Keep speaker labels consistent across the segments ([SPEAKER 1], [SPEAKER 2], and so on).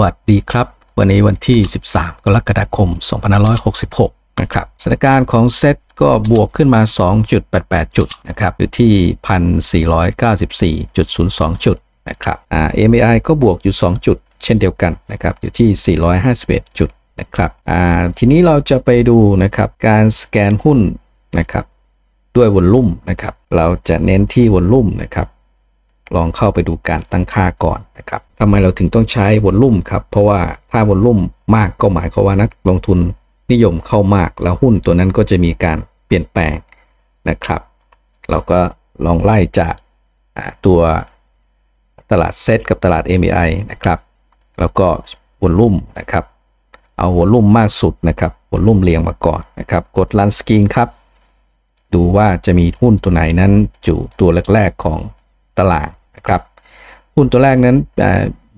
[SPEAKER 1] วัสดีครับ วันนี้วันที่ 13 กรกฎาคม 2566 นะครับสถานการณ์ของเซตก็บวกขึ้นมา 2.88 จุดนะครับอยู่ที่ 1,494.02 จุดนะครับอ่า MAI ก็บวกอยู่ 2 จุด เช่นเดียวกันนะครับอยู่ที่ 451 จุดนะครับอ่าทีนี้เราจะไปดูนะครับการสแกนหุ้นนะครับด้วยวอลลุ่มนะครับเราจะเน้นที่วอลลุ่มนะครับ ลองเข้าไปดูการตั้งค่าก่อนนะครับทำไมเราถึงต้องใช้วอลลุ่มครับ เพราะว่าถ้าวอลลุ่มมากก็หมายความว่านักลงทุนนิยมเข้ามากแล้วหุ้นตัวนั้นก็จะมีการเปลี่ยนแปลงนะครับ เราก็ลองไล่จากตัวตลาดเซตกับตลาด MAI นะครับ แล้วก็วอลลุ่มนะครับ เอาวอลลุ่มมากสุดนะครับวอลลุ่มเรียงมาก่อนนะครับ กดลันสกรีนครับ ดูว่าจะมีหุ้นตัวไหนนั้นอยู่ตัวแรก ๆของตลาด หุ้นตัวแรกนั้น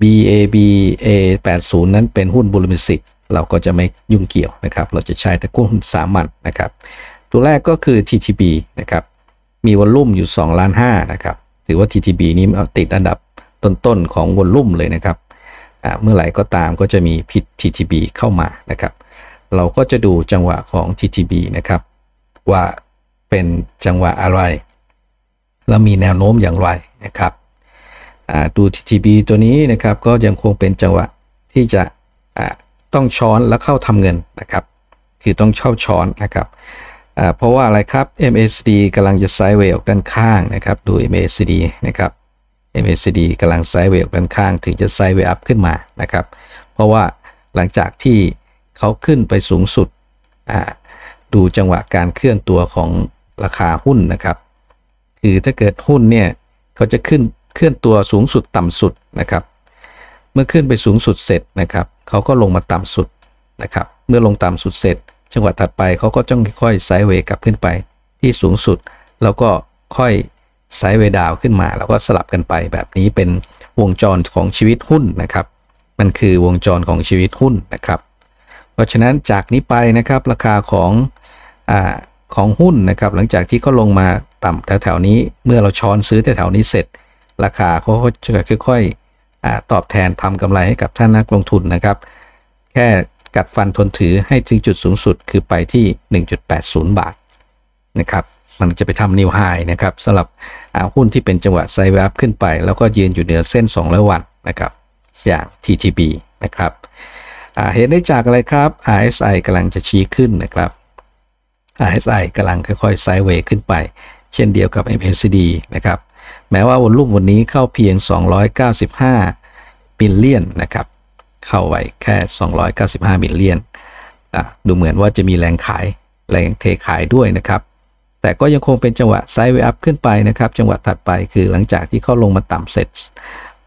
[SPEAKER 1] BABA 80 นั้นเป็นหุ้นบุลมิสิกเราก็จะไม่ยุ่งเกี่ยวนะครับ เราจะใช้แต่หุ้นสามัญนนะครับ ตัวแรกก็คือ TTB นะครับ มีวอลลุ่มอยู่2ล้าน5นะครับ ถือว่า TTB นี้ติดอันดับต้นๆของวอลลุ่มเลยนะครับ เมื่อไหร่ก็ตามก็จะมีผิด TTB เข้ามานะครับ เราก็จะดูจังหวะของ TTB นะครับ ว่าเป็นจังหวะอะไร แล้วมีแนวโน้มอย่างไรนะครับ ดู TTB ตัวนี้นะครับก็ยังคงเป็นจังหวะที่จะต้องช้อนแล้วเข้าทำเงินนะครับ คือต้องเช่าช้อนนะครับเพราะว่าอะไรครับ MACD กำลังจะ sideway ออกด้านข้างนะครับ ดู MACD นะครับ MACD กำลัง sideway ออกด้านข้าง ถึงจะ sideway up ขึ้นมานะครับ เพราะว่าหลังจากที่เขาขึ้นไปสูงสุด ดูจังหวะการเคลื่อนตัวของราคาหุ้นนะครับ คือถ้าเกิดหุ้นเนี่ยเขาจะขึ้น เคลื่อนตัวสูงสุดต่ำสุดนะครับ เมื่อขึ้นไปสูงสุดเสร็จนะครับเขาก็ลงมาต่ำสุดนะครับ เมื่อลงต่ำสุดเสร็จ จังหวะถัดไปเขาก็จ้องค่อยๆไซด์เวย์กลับขึ้นไป ที่สูงสุด แล้วก็ค่อยไซด์เวย์ดาวขึ้นมา แล้วก็สลับกันไป แบบนี้เป็นวงจรของชีวิตหุ้นนะครับ มันคือวงจรของชีวิตหุ้นนะครับ เพราะฉะนั้นจากนี้ไปนะครับราคาของอของหุ้นนะครับ หลังจากที่เขาลงมาต่ำแถวๆนี้ เมื่อเราช้อนซื้อแถวๆนี้เสร็จ ราคาเขาจะค่อยๆตอบแทนทำกำไรให้กับท่านนักลงทุนนะครับ แค่กัดฟันทนถือให้ถึงจุดสูงสุดคือไปที่ 1.80 บาทนะครับมันจะไปทำนิวไฮนะครับสำหรับหุ้นที่เป็นจังหวะ sideway ขึ้นไป แล้วก็ยืนอยู่เหนือเส้น 200 วันนะครับอย่าง TTB นะครับเห็นได้จากอะไรครับ RSI กำลังจะชี้ขึ้นนะครับ RSI กำลังค่อยๆ sideway ขึ้นไป เช่นเดียวกับ MACD นะครับ แม้ว่า volume วันนี้เข้าเพียง 295 billion นะครับ เข้าไว้แค่ 295 billion ดูเหมือนว่าจะมีแรงขายแรงเทขายด้วยนะครับ แต่ก็ยังคงเป็นจังหวะไซด์เวอัพขึ้นไปนะครับ จังหวะถัดไปคือหลังจากที่เขาลงมาต่ำเสร็จ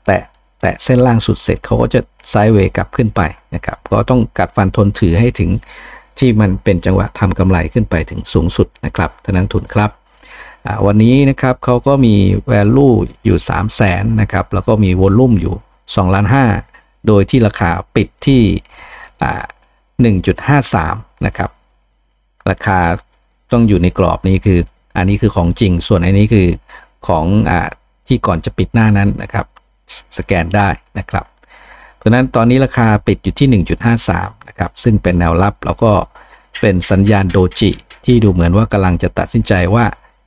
[SPEAKER 1] แต่แต่เส้นล่างสุดเสร็จเขาก็จะไซด์เวย์กลับขึ้นไปนะครับ ก็ต้องกัดฟันทนถือให้ถึงที่มันเป็นจังหวะทำกำไรขึ้นไปถึงสูงสุดนะครับทนักทุนครับ วันนี้นะครับเขาก็มี value อยู่ 3 0 0แสนนะครับ แล้วก็มีวอลลุ่มอยู่2ล้าน5โดยที่ราคาปิดที่ 1.53 นะครับ ราคาต้องอยู่ในกรอบนี้คือ อันนี้คือของจริง ส่วนอันนี้คือของอที่ก่อนจะปิดหน้านั้นนะครับ สแกนได้นะครับ เพราะนั้นตอนนี้ราคาปิดอยู่ที่ 1.53 นะครับ ซึ่งเป็นแนวรับแล้วก็เป็นสัญญาณโดจิที่ดูเหมือนว่ากำลังจะตัดสินใจว่า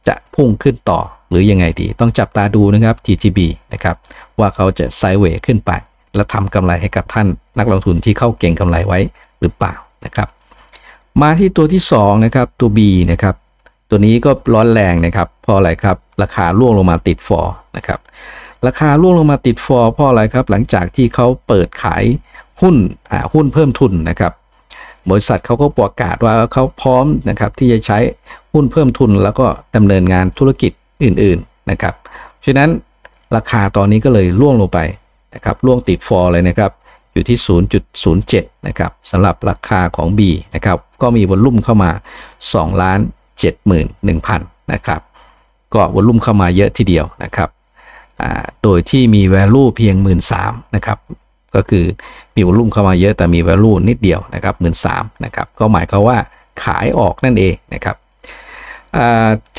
[SPEAKER 1] จะพุ่งขึ้นต่อหรือยังไงดี ต้องจับตาดูนะครับ TTB นะครับว่าเขาจะไซด์เวย์ขึ้นไป แล้วทำกำไรให้กับท่านนักลงทุนที่เข้าเก่งกำไรไว้หรือเปล่านะครับ มาที่ตัวที่2นะครับตัว B นะครับตัวนี้ก็ร้อนแรงนะครับเพราะอะไรครับราคาร่วงลงมาติดฟอร์นะครับราคาร่วงลงมาติดฟอร์เพราะอะไรครับหลังจากที่เขาเปิดขายหุ้นหุ้นเพิ่มทุนนะครับ บริษัทเขาก็ประกาศว่าเขาพร้อมนะครับที่จะใช้หุ้นเพิ่มทุนแล้วก็ดำเนินงานธุรกิจอื่นๆนะครับฉะนั้นราคาตอนนี้ก็เลยล่วงลงไปนะครับล่วงติดฟอร์เลยนะครับอยู่ที่ 0.07 นะครับสำหรับราคาของ B นะครับก็มีวอลลุ่มเข้ามา2ล้าน71,000 นะครับ ก็วอลลุ่มเข้ามาเยอะทีเดียวนะครับโดยที่มี value เพียง 13,000นะครับก็คือ มีวอลุ่มเข้ามาเยอะแต่มี value นิดเดียวนะครับหมื่นสามนะครับก็หมายความว่าขายออกนั่นเองนะครับ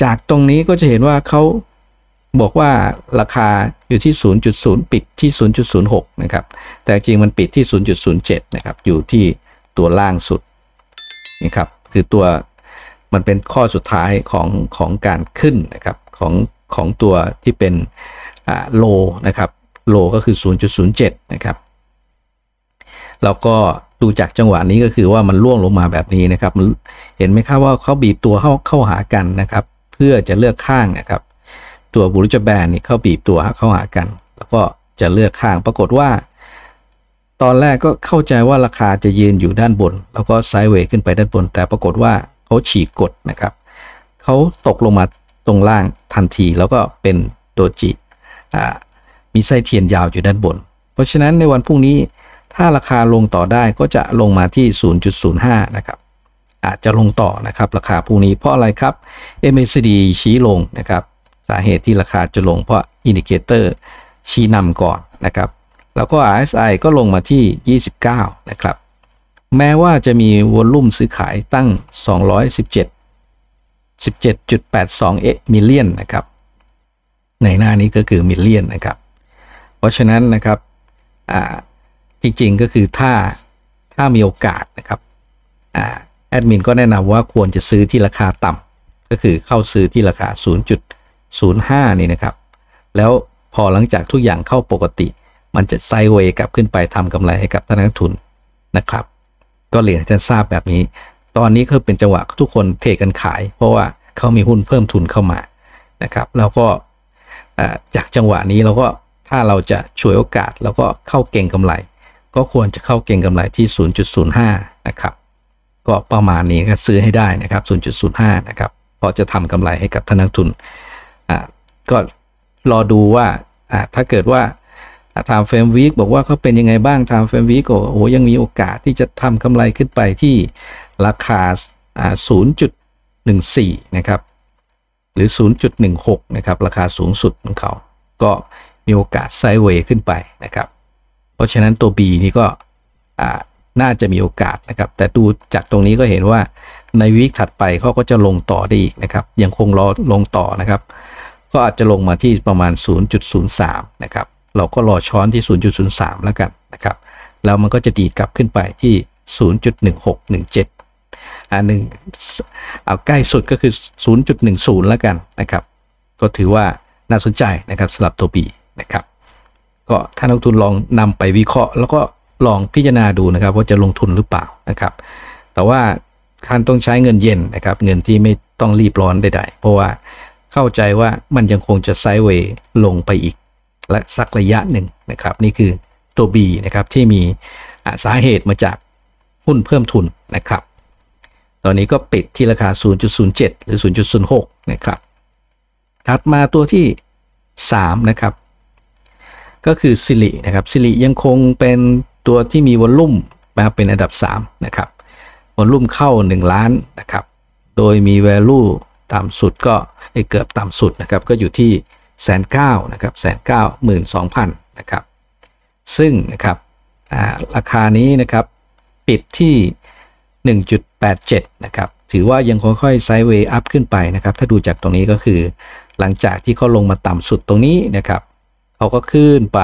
[SPEAKER 1] จากตรงนี้ก็จะเห็นว่าเขาบอกว่าราคาอยู่ที่ 0.0 ปิดที่ 0.06 นะครับ แต่จริงมันปิดที่ 0.07 นะครับ อยู่ที่ตัวล่างสุดนี่ครับ คือตัวมันเป็นข้อสุดท้ายของของการขึ้นนะครับของของตัวที่เป็นโลนะครับ โลก็คือ 0.07 นะครับ แล้วก็ดูจากจังหวะนี้ก็คือว่ามันล่วงลงมาแบบนี้นะครับ เห็นไหมครับว่าเขาบีบตัวเข้าเข้าหากันนะครับ เพื่อจะเลือกข้างนะครับ ตัวบุรุษแบนนี่เข้าบีบตัวเข้าหากัน แล้วก็จะเลือกข้างปรากฏว่า ตอนแรกก็เข้าใจว่าราคาจะยืนอยู่ด้านบน แล้วก็ไซด์เวย์ขึ้นไปด้านบน แต่ปรากฏว่าเขาฉีกกดนะครับเขาตกลงมาตรงล่างทันทีแล้วก็เป็นตัวจีมีไส้เทียนยาวอยู่ด้านบน เพราะฉะนั้นในวันพรุ่งนี้ ถ้าราคาลงต่อได้ก็จะลงมาที่ 0.05 นะครับ อาจจะลงต่อนะครับราคาพรุ่งนี้เพราะอะไรครับ MACD ชี้ลงนะครับ สาเหตุที่ราคาจะลงเพราะ indicator ชี้นำก่อนนะครับ แล้วก็ RSI ก็ลงมาที่ 29 นะครับ แม้ว่าจะมี volume ซื้อขายตั้ง 217 17.82เอ million นะครับ ในหน้านี้ก็คือ million นะครับ เพราะฉะนั้นนะครับ จริงๆก็คือถ้าถ้ามีโอกาสนะครับแอดมินก็แนะนำว่าควรจะซื้อที่ราคาต่ำก็คือเข้าซื้อที่ราคา 0.05 นี่นะครับ แล้วพอหลังจากทุกอย่างเข้าปกติ มันจะไซเวย์กลับขึ้นไปทำกำไรให้กับท่านนักทุนนะครับ ก็เรียนให้ท่านทราบแบบนี้ ตอนนี้ก็เป็นจังหวะทุกคนเทกันขาย เพราะว่าเขามีหุ้นเพิ่มทุนเข้ามานะครับแล้วก็จากจังหวะนี้เราก็ถ้าเราจะฉวยโอกาสแล้วก็เข้าเก็งกำไร ก็ควรจะเข้าเก็งกำไรที่ 0.05 นะครับ ก็ประมาณนี้ก็ซื้อให้ได้นะครับ 0.05 นะครับ พอจะทำกำไรให้กับท่านนักลงทุน อ่า ก็รอดูว่า อ่า ถ้าเกิดว่าทาง frame week บอกว่าเขาเป็นยังไงบ้างทาง frame week โอ้โยังมีโอกาสที่จะทำกำไรขึ้นไปที่ราคาอ่า0.14 นะครับ หรือ 0.16 นะครับ ราคาสูงสุดของเขา ก็มีโอกาสไซด์เวย์ขึ้นไปนะครับ เพราะฉะนั้นตัว B นี่ก็น่าจะมีโอกาสนะครับ แต่ดูจากตรงนี้ก็เห็นว่าในวีคถัดไปเขาก็จะลงต่อได้อีกนะครับ ยังคงรอลงต่อนะครับ ก็อาจจะลงมาที่ประมาณ 0.03 นะครับ เราก็รอช้อนที่ 0.03 แล้วกันนะครับ แล้วมันก็จะดีดกลับขึ้นไปที่ 0.1617อันหนึ่งเอาใกล้สุดก็คือ 0.10 แล้วกันนะครับ ก็ถือว่าน่าสนใจนะครับสำหรับตัว B นะครับ ก็ท่านนักทุนลองนำไปวิเคราะห์ แล้วก็ลองพิจารณาดูนะครับว่าจะลงทุนหรือเปล่านะครับ แต่ว่าท่านต้องใช้เงินเย็นนะครับเงินที่ไม่ต้องรีบร้อนใดๆเพราะว่าเข้าใจว่ามันยังคงจะไซด์เวย์ลงไปอีก และสักระยะหนึ่งนะครับ นี่คือตัว B นะครับที่มีสาเหตุมาจากหุ้นเพิ่มทุนนะครับ ตอนนี้ก็ปิดที่ราคา 0.07 หรือ 0.06 นะครับ ถัดมาตัวที่ 3 นะครับ ก็คือซิลินะครับซิลิยังคงเป็นตัวที่มีวอลลุ่มมาเป็นอันดับ 3 นะครับวอลลุ่มเข้า 1 ล้านนะครับ โดยมี value ต่ำสุดก็เกือบต่ำสุดนะครับ ก็อยู่ที่แสนเก้านะครับแสนเก้าหมื่นสองพันนะครับ ซึ่งนะครับราคานี้นะครับปิดที่ 1.87 นะครับ ถือว่ายังค่อยๆไซด์เวย์อัพขึ้นไปนะครับ ถ้าดูจากตรงนี้ก็คือ หลังจากที่เขาลงมาต่ำสุดตรงนี้นะครับ เขาก็ขึ้นไป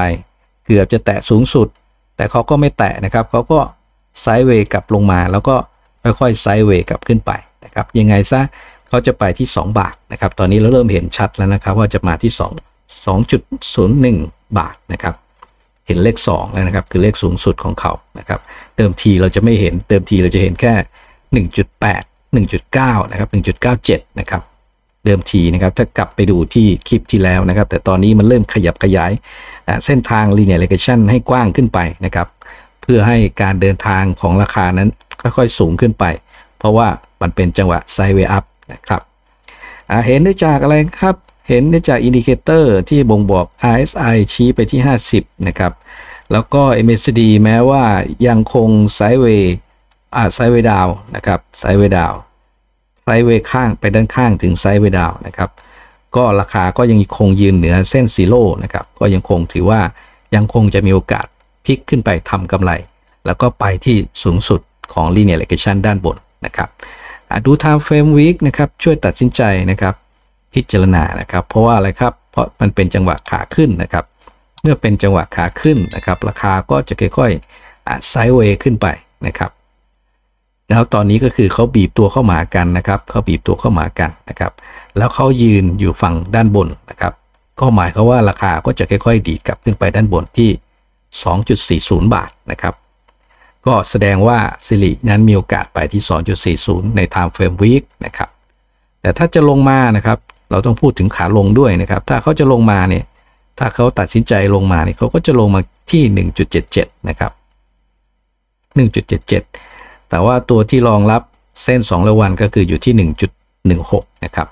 [SPEAKER 1] เกือบจะแตะสูงสุด แต่เขาก็ไม่แตะนะครับ เขาก็ไซด์เวย์กลับลงมา แล้วก็ค่อยๆไซด์เวย์กลับขึ้นไปนะครับ ยังไงซะเขาจะไปที่ 2 บาทนะครับ ตอนนี้เราเริ่มเห็นชัดแล้วนะครับ ว่าจะมาที่ 2 2.01 บาทนะครับ เห็นเลข 2 แล้วนะครับ คือเลขสูงสุดของเขานะครับ เดิมทีเราจะไม่เห็น เดิมทีเราจะเห็นแค่ 1.8 1.9 นะครับ 1.97 นะครับ เดิมทีนะครับถ้ากลับไปดูที่คลิปที่แล้วนะครับ แต่ตอนนี้มันเริ่มขยับขยายเส้นทาง linear regression ให้กว้างขึ้นไปนะครับ เพื่อให้การเดินทางของราคานั้นค่อยๆสูงขึ้นไป เพราะว่ามันเป็นจังหวะ sideway up นะครับเห็นได้จากอะไรครับ เห็นได้จาก indicator ที่บ่งบอก RSI ชี้ไปที่ 50 นะครับ แล้วก็ MACD แม้ว่ายังคง sideway อ่า sideway down นะครับ sideway down sideway ข้างไปด้านข้างถึง sideway down นะครับ ก็ราคาก็ยังคงยืนเหนือเส้น zero นะครับ ก็ยังคงถือว่ายังคงจะมีโอกาสพลิกขึ้นไปทำกำไร แล้วก็ไปที่สูงสุดของ linear regression ด้านบนนะครับดู time frame week นะครับ ช่วยตัดสินใจนะครับ พิจารณานะครับ เพราะว่าอะไรครับ เพราะมันเป็นจังหวะขาขึ้นนะครับ เมื่อเป็นจังหวะขาขึ้นนะครับ ราคาก็จะค่อยๆไซด์เวย์ขึ้นไปนะครับ แล้วตอนนี้ก็คือเขาบีบตัวเข้ามากันนะครับเขาบีบตัวเข้ามากันนะครับ แล้วเขายืนอยู่ฝั่งด้านบนนะครับ ก็หมายความว่าราคาก็จะค่อยๆ ดีดกลับขึ้นไปด้านบนที่ 2.40 บาทนะครับ ก็แสดงว่าสิรินั้นมีโอกาสไปที่ 2.40 ใน time frame week นะครับ แต่ถ้าจะลงมานะครับ เราต้องพูดถึงขาลงด้วยนะครับ ถ้าเขาจะลงมาเนี่ยถ้าเขาตัดสินใจลงมาเนี่ยเขาก็จะลงมาที่ 1.77 นะครับ 1.77 แต่ว่าตัวที่รองรับเส้น2ระวันก็คืออยู่ที่ 1.16 นะครับ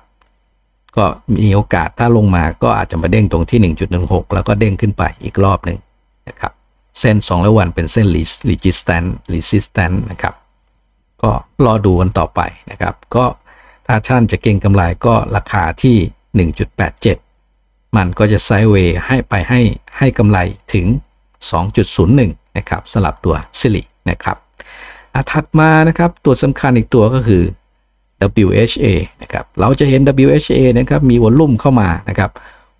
[SPEAKER 1] ก็มีโอกาสถ้าลงมาก็อาจจะมาเด้งตรงที่ 1.16 แล้วก็เด้งขึ้นไปอีกรอบหนึ่งนะครับเส้น2ระวันเป็นเส้น resistance resistance นะครับ ก็รอดูกันต่อไปนะครับ ก็ถ้าท่านจะเก็งกำไรก็ราคาที่ 1.87 มันก็จะไซด์เวย์ให้ไปให้ให้กำไรถึง 2.01 นะครับสลับตัวซิลินะครับ ถัดมานะครับตัวสำคัญอีกตัวก็คือ WHA นะครับเราจะเห็น WHA นะครับมีวอลลุ่มเข้ามานะครับ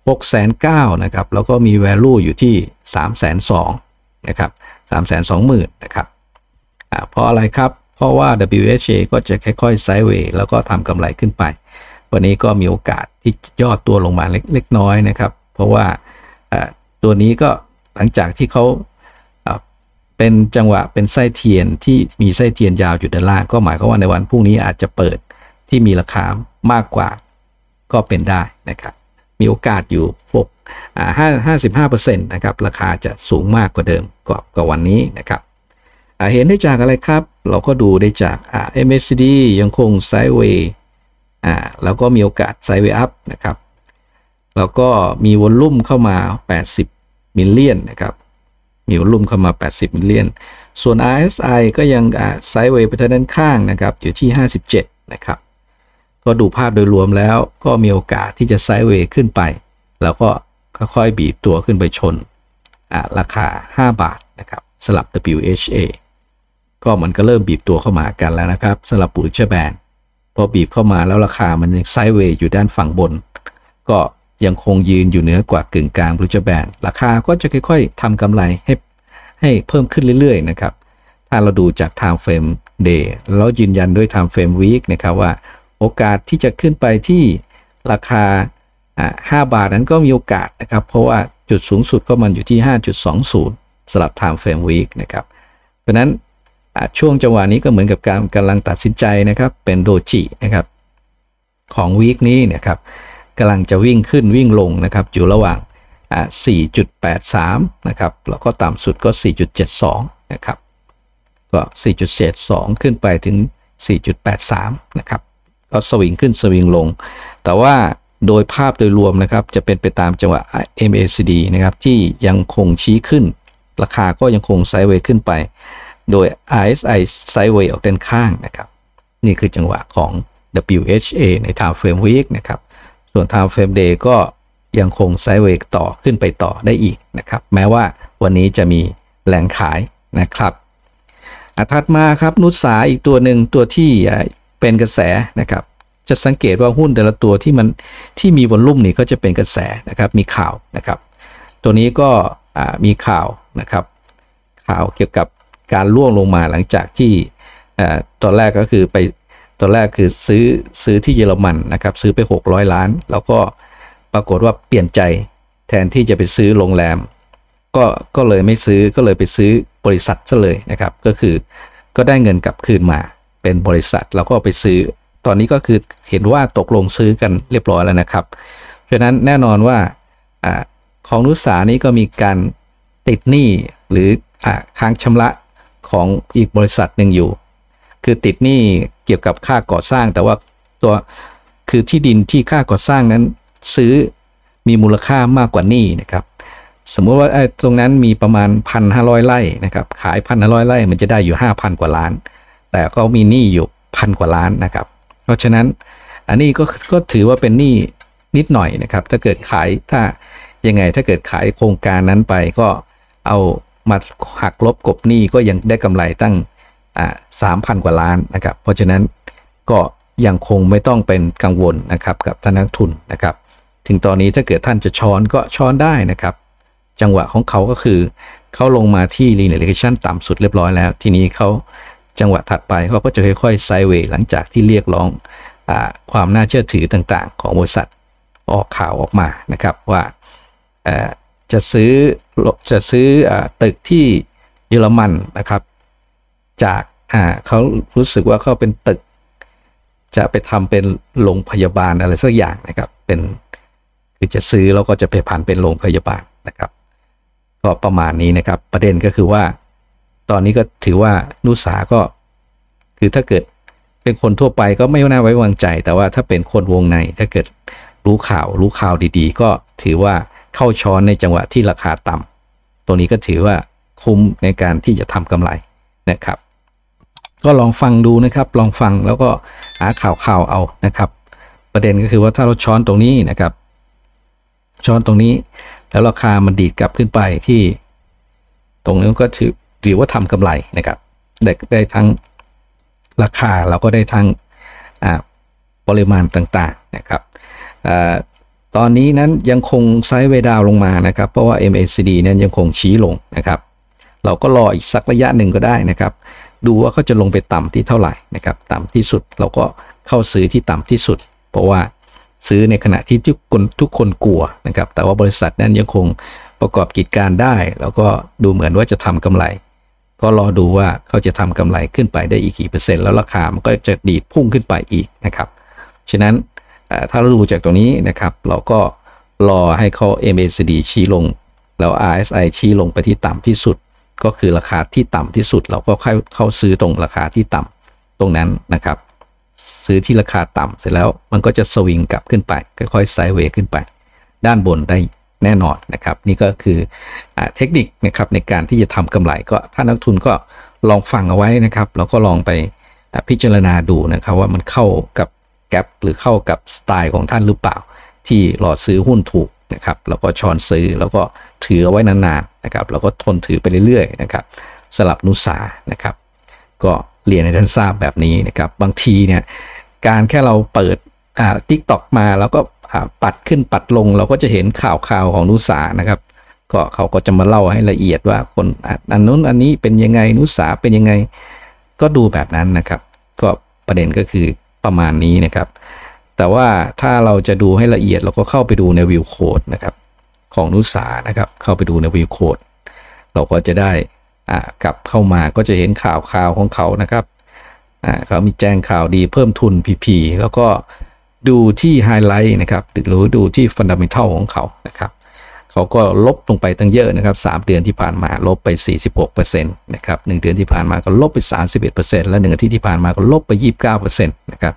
[SPEAKER 1] 6 0 0 0 0นะครับแล้วก็มี value อยู่ที่ 3 2 0 0 0นะครับ320,000นะครับเพราะอะไรครับ เพราะว่า WHA ก็จะค่อยๆไซด์เวย์แล้วก็ทำกำไรขึ้นไป วันนี้ก็มีโอกาสที่ย่อตัวลงมาเล็กๆน้อยนะครับ เพราะว่าตัวนี้ก็หลังจากที่เขา เป็นจังหวะเป็นไส้เทียนที่มีไส้เทียนยาวอยู่ด้านล่าง ก็หมายความว่าในวันพรุ่งนี้อาจจะเปิดที่มีราคามากกว่าก็เป็นได้นะครับ มีโอกาสอยู่พวกห้าห้าสิบห้าเปอร์เซ็นต์นะครับ ราคาจะสูงมากกว่าเดิมกว่ากว่าวันนี้นะครับเห็นได้จากอะไรครับ เราก็ดูได้จาก MACD ยังคงไซด์เวย์อ่าแล้วก็มีโอกาสไซด์เวย์อัพนะครับ แล้วก็มี volume เข้ามา 80 million นะครับ มี volume เข้ามา 80 million ส่วน RSI ก็ยัง sideway ไปทางด้านข้างนะครับอยู่ที่ 57 นะครับ ก็ดูภาพโดยรวมแล้วก็มีโอกาสที่จะ sideway ขึ้นไป แล้วก็ค่อยๆบีบตัวขึ้นไปชนราคา 5 บาทนะครับสำหรับ WHA ก็มันก็เริ่มบีบตัวเข้ามากันแล้วนะครับสลับปูริชแบนพอบีบเข้ามาแล้วราคามันยังไซด์เวย์อยู่ด้านฝั่งบน ก็ ยังคงยืนอยู่เหนือกว่ากึ่งกลางบริจแบนราคาก็จะค่อยๆทำกำไรให้ให้เพิ่มขึ้นเรื่อยๆนะครับ ถ้าเราดูจาก time frame day แล้วยืนยันด้วย time frame week นะครับว่าโอกาสที่จะขึ้นไปที่ราคา 5 บาทนั้นก็มีโอกาสนะครับ เพราะว่าจุดสูงสุดก็มันอยู่ที่ 5.20สำหรับ time frame week นะครับ เพราะนั้นช่วงจังหวะนี้ก็เหมือนกับการกำลังตัดสินใจนะครับ เป็นโดจินะครับ ของวีคนี้นะครับ กำลังจะวิ่งขึ้นวิ่งลงนะครับ อยู่ระหว่าง 4.83 นะครับ แล้วก็ต่ำสุดก็ 4.72 นะครับ ก็ 4.72 ขึ้นไปถึง 4.83 นะครับ ก็สวิงขึ้นสวิงลง แต่ว่าโดยภาพโดยรวมนะครับ จะเป็นไปตามจังหวะ MACD นะครับ ที่ยังคงชี้ขึ้น ราคาก็ยังคงไซด์เวย์ขึ้นไป โดย RSI ไซด์เวย์ออกด้านข้างนะครับ นี่คือจังหวะของ WHA ใน Time Frame Week นะครับ ส่วน time frame day ก็ยังคงไซด์เวย์ต่อขึ้นไปต่อได้อีกนะครับ แม้ว่าวันนี้จะมีแรงขายนะครับถัดมาครับนุสาอีกตัวหนึ่งตัวที่เป็นกระแสนะครับ จะสังเกตว่าหุ้นแต่ละตัวที่มันที่มีวอลลุ่มนี่ก็จะเป็นกระแสนะครับ มีข่าวนะครับ ตัวนี้ก็มีข่าวนะครับ ข่าวเกี่ยวกับการล่วงลงมาหลังจากที่ตอนแรกก็คือไป ตอนแรกคือซื้อซื้อที่เยอรมันนะครับซื้อไป 600 ล้าน แล้วก็ปรากฏว่าเปลี่ยนใจแทนที่จะไปซื้อโรงแรม ก็ก็เลยไม่ซื้อก็เลยไปซื้อบริษัทซะเลยนะครับก็คือก็ได้เงินกลับคืนมาเป็นบริษัทแล้วก็ไปซื้อ ตอนนี้ก็คือเห็นว่าตกลงซื้อกันเรียบร้อยแล้วนะครับ เพราะนั้นแน่นอนว่าอของนุสานี้ก็มีการติดหนี้หรืออค้างชำระของอีกบริษัทหนึ่งอยู่ คือติดหนี้ กี่ยวกับค่าก่อสร้าง แต่ว่าตัวคือที่ดินที่ค่าก่อสร้างนั้นซื้อมีมูลค่ามากกว่านี้นะครับ สมมติว่าตรงนั้นมีประมาณพันห้าร้อยไร่นะครับ ขายพันห้าร้อยไร่มันจะได้อยู่ห้าพันกว่าล้าน แต่ก็มีหนี้อยู่พันกว่าล้านนะครับ เพราะฉะนั้นอันนี้ก็ก็ถือว่าเป็นหนี้นิดหน่อยนะครับ ถ้าเกิดขายถ้ายังไงถ้าเกิดขายโครงการนั้นไปก็เอามาหักลบกบหนี้ก็ยังได้กำไรตั้ง สามพันกว่าล้านนะครับ เพราะฉะนั้นก็ยังคงไม่ต้องเป็นกังวลนะครับกับท่านนักทุนนะครับ ถึงตอนนี้ถ้าเกิดท่านจะช้อนก็ช้อนได้นะครับ จังหวะของเขาก็คือเขาลงมาที่ linear regression ต่ำสุดเรียบร้อยแล้ว ทีนี้เขาจังหวะถัดไปเขาก็จะค่อยๆไซเวย์หลังจากที่เรียกร้องอความน่าเชื่อถือต่างๆ ของบริษัทออกข่าวออกมานะครับว่าจะซื้อจะซื้ออตึกที่เยอรมันนะครับ จากเขารู้สึกว่าเขาเป็นตึก จะไปทำเป็นโรงพยาบาลอะไรสักอย่างนะครับ เป็นคือจะซื้อแล้วก็จะไปผ่านเป็นโรงพยาบาลนะครับ ก็ประมาณนี้นะครับ ประเด็นก็คือว่า ตอนนี้ก็ถือว่านุสาก็ คือถ้าเกิดเป็นคนทั่วไปก็ไม่น่าไว้วางใจ แต่ว่าถ้าเป็นคนวงใน ถ้าเกิดรู้ข่าวรู้ข่าวดีๆ ก็ถือว่าเข้าช้อนในจังหวะที่ราคาต่ำตัวนี้ก็ถือว่าคุ้มในการที่จะทำกำไรนะครับ ก็ลองฟังดูนะครับ ลองฟังแล้วก็หาข่าวข่าวเอานะครับ ประเด็นก็คือว่าถ้าเราช้อนตรงนี้นะครับ ช้อนตรงนี้ แล้วราคามันดีดกลับขึ้นไปที่ ตรงนี้ก็ถือถือว่าทำกำไรนะครับ ได้ได้ทั้งราคาเราก็ได้ทั้งปริมาณต่างๆนะครับตอนนี้นั้นยังคงไซด์เวดาวลงมานะครับ เพราะว่า MACD นั้นยังคงชี้ลงนะครับ เราก็รออีกสักระยะหนึ่งก็ได้นะครับ ดูว่าเขาจะลงไปต่ำที่เท่าไหร่นะครับต่ำที่สุดเราก็เข้าซื้อที่ต่ำที่สุด เพราะว่าซื้อในขณะที่ทุกคนทุกคนกลัวนะครับ แต่ว่าบริษัทนั้นยังคงประกอบกิจการได้ แล้วก็ดูเหมือนว่าจะทำกำไร ก็รอดูว่าเขาจะทำกำไรขึ้นไปได้อีกกี่เปอร์เซ็นต์แล้วราคามันก็จะดีดพุ่งขึ้นไปอีกนะครับฉะนั้นถ้าเราดูจากตรงนี้นะครับ เราก็รอให้เขา MACD ชี้ลง แล้ว RSI ชี้ลงไปที่ต่ำที่สุด ก็คือราคาที่ต่ำที่สุด เราก็เข้าเข้าซื้อตรงราคาที่ต่ำตรงนั้นนะครับ ซื้อที่ราคาต่ำเสร็จแล้วมันก็จะสวิงกลับขึ้นไป ค่อยๆไซด์เวย์ขึ้นไป ด้านบนได้แน่นอนนะครับ นี่ก็คืออเทคนิคนะครับในการที่จะทำกำไรก็ถ้านักทุนก็ลองฟังเอาไว้นะครับ แล้วก็ลองไปพิจารณาดูนะครับว่ามันเข้ากับแกลบหรือเข้ากับสไตล์ของท่านหรือเปล่า ที่รอดซื้อหุ้นถูกนะครับแล้วก็ชอนซื้อแล้วก็ถือเอาไว้นานๆ นะครับแล้วก็ทนถือไปเรื่อยๆนะครับสลับนุสานะครับ ก็เรียนให้ท่านทราบแบบนี้นะครับ บางทีเนี่ยการแค่เราเปิดอ่าทิกตอกมาแล้วก็ปัดขึ้นปัดลง เราก็จะเห็นข่าวข่าวของนุสานะครับ ก็เขาก็จะมาเล่าให้ละเอียดว่าคนอันนู้นอันนี้เป็นยังไงนุสาเป็นยังไง ก็ดูแบบนั้นนะครับ ก็ประเด็นก็คือประมาณนี้นะครับ แต่ว่าถ้าเราจะดูให้ละเอียดเราก็เข้าไปดูในวิวโคดนะครับ ของนุสานะครับ เข้าไปดูในวิวโคดเราก็จะได้กลับเข้ามาก็จะเห็นข่าวข่าวของเขานะครับเขามีแจ้งข่าวดีเพิ่มทุน PP แล้วก็ดูที่ไฮไลท์นะครับหรือดูที่ฟันดัมเมทัลของเขานะครับเขาก็ลบลงไปตั้งเยอะนะครับ 3 เดือนที่ผ่านมาลบไป 46%นะครับ1เดือนที่ผ่านมาก็ลบไป 31%และ1อาทิตย์ที่ผ่านมาก็ลบไป 29%นะครับ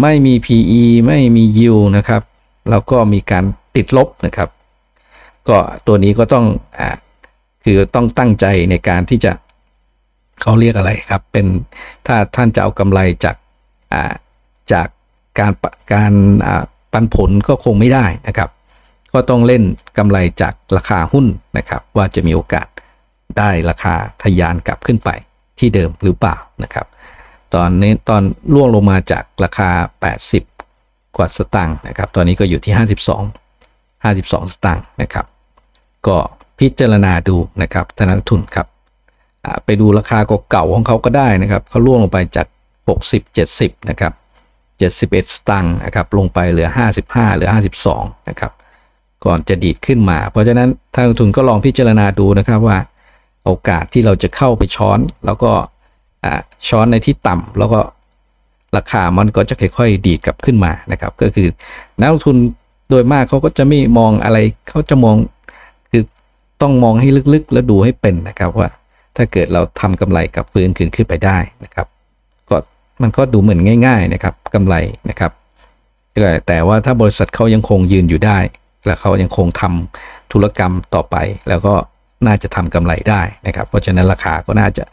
[SPEAKER 1] ไม่มี PE ไม่มี yield นะครับแล้วก็มีการติดลบนะครับ ก็ตัวนี้ก็ต้องอ่าคือต้องตั้งใจในการที่จะเขาเรียกอะไรครับ เป็นถ้าท่านจะเอากำไรจากอ่าจากการการอ่าปันผลก็คงไม่ได้นะครับ ก็ต้องเล่นกำไรจากราคาหุ้นนะครับ ว่าจะมีโอกาสได้ราคาทะยานกลับขึ้นไปที่เดิมหรือเปล่านะครับ ตอนนี้ตอนล่วงลงมาจากราคา 80 กว่าสตางค์นะครับ ตอนนี้ก็อยู่ที่ 52 52 สตางค์นะครับ ก็พิจารณาดูนะครับธนาทุนครับไปดูราคาเก่าของเขาก็ได้นะครับเขาล่วงลงไปจาก 60 70นะครับ71 สตางค์นะครับลงไปเหลือ 55 เหลือ 52นะครับก่อนจะดีดขึ้นมา เพราะฉะนั้นทางทุนก็ลองพิจารณาดูนะครับว่า โอกาสที่เราจะเข้าไปช้อน แล้วก็ช้อนในที่ต่ำแล้วก็ราคามันก็จะค่อยๆ ดีดกลับขึ้นมานะครับ ก็คือนักลงทุนโดยมากเขาก็จะไม่มองอะไรเขาจะมอง ต้องมองให้ลึกๆ แล้วดูให้เป็นนะครับว่า ถ้าเกิดเราทำกำไรกับฟื้นคืนขึ้นไปได้นะครับก็มันก็ดูเหมือนง่าย ๆนะครับกำไรนะครับแต่ว่าถ้าบริษัทเขายังคงยืนอยู่ได้ และเขายังคงทำธุรกรรมต่อไป แล้วก็น่าจะทำกำไรได้นะครับ เพราะฉะนั้นราคาก็น่าจะ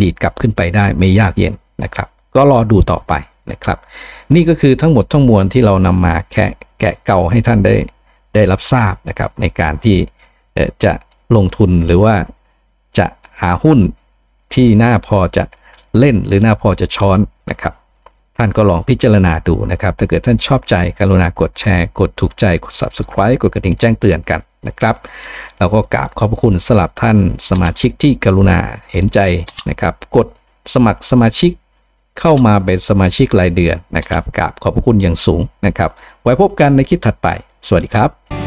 [SPEAKER 1] ดีดกลับขึ้นไปได้ไม่ยากเย็นนะครับ ก็รอดูต่อไปนะครับ นี่ก็คือทั้งหมดทั้งมวลที่เรานำมาแค่แกะเก่าให้ท่านได้ได้รับทราบนะครับ ในการที่ จะลงทุนหรือว่าจะหาหุ้นที่น่าพอจะเล่นหรือน่าพอจะช้อนนะครับ ท่านก็ลองพิจารณาดูนะครับ ถ้าเกิดท่านชอบใจกรุณากดแชร์ กดถูกใจกด subscribe กดกระดิ่งแจ้งเตือนกันนะครับแล้วก็กราบขอบพระคุณสลับท่านสมาชิกที่กรุณาเห็นใจนะครับ กดสมัครสมาชิกเข้ามาเป็นสมาชิกรายเดือนนะครับกราบขอบพระคุณอย่างสูงนะครับ ไว้พบกันในคลิปถัดไป สวัสดีครับ